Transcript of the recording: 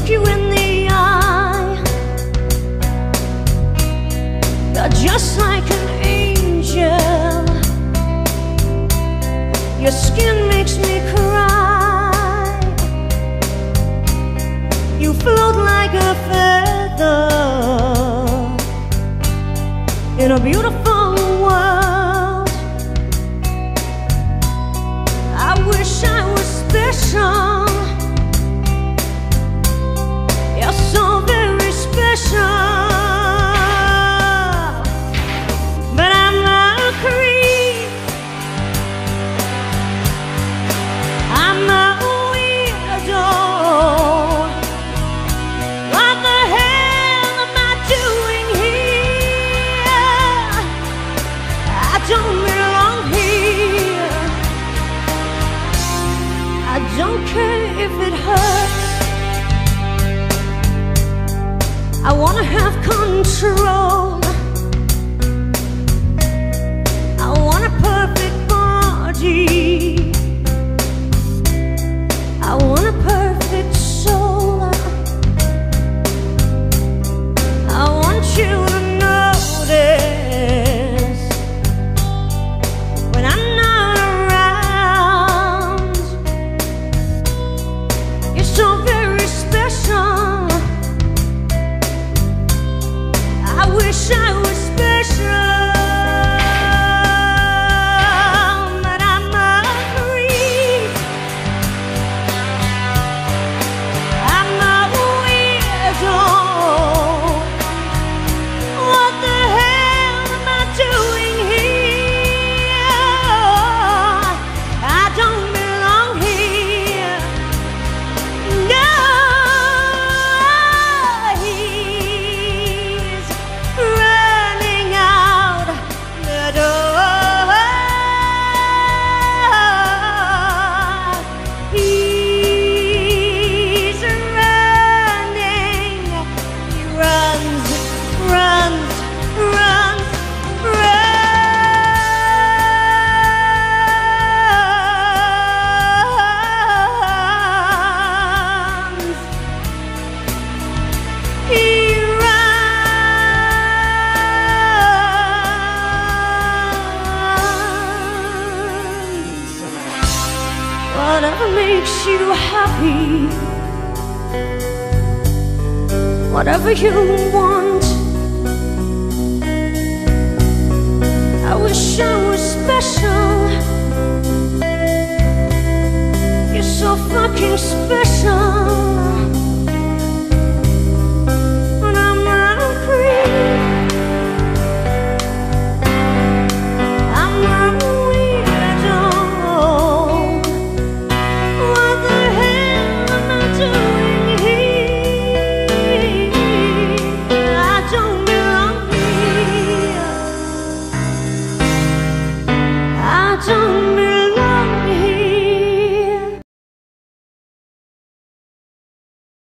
look you in the eye. You're just like an angel. Your skin makes me cry. You float like a feather in a beautiful. I wanna have control. Whatever makes you happy, whatever you want. I wish I was special. You're so fucking special. don't